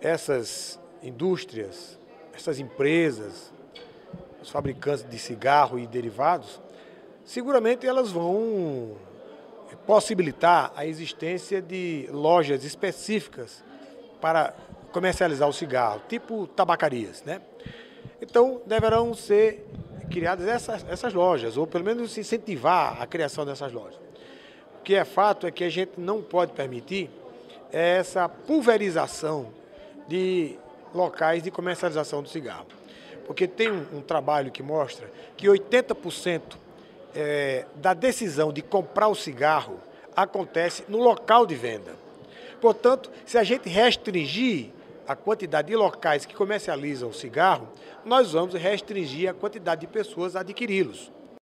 essas indústrias, essas empresas, os fabricantes de cigarro e derivados, seguramente elas vão possibilitar a existência de lojas específicas para comercializar o cigarro, tipo tabacarias, né? Então, deverão ser criadas essas, essas lojas, ou pelo menos incentivar a criação dessas lojas. O que é fato é que a gente não pode permitir essa pulverização de locais de comercialização do cigarro. Porque tem um, um trabalho que mostra que 80% é, da decisão de comprar o cigarro acontece no local de venda. Portanto, se a gente restringir a quantidade de locais que comercializam o cigarro, nós vamos restringir a quantidade de pessoas a adquiri-los.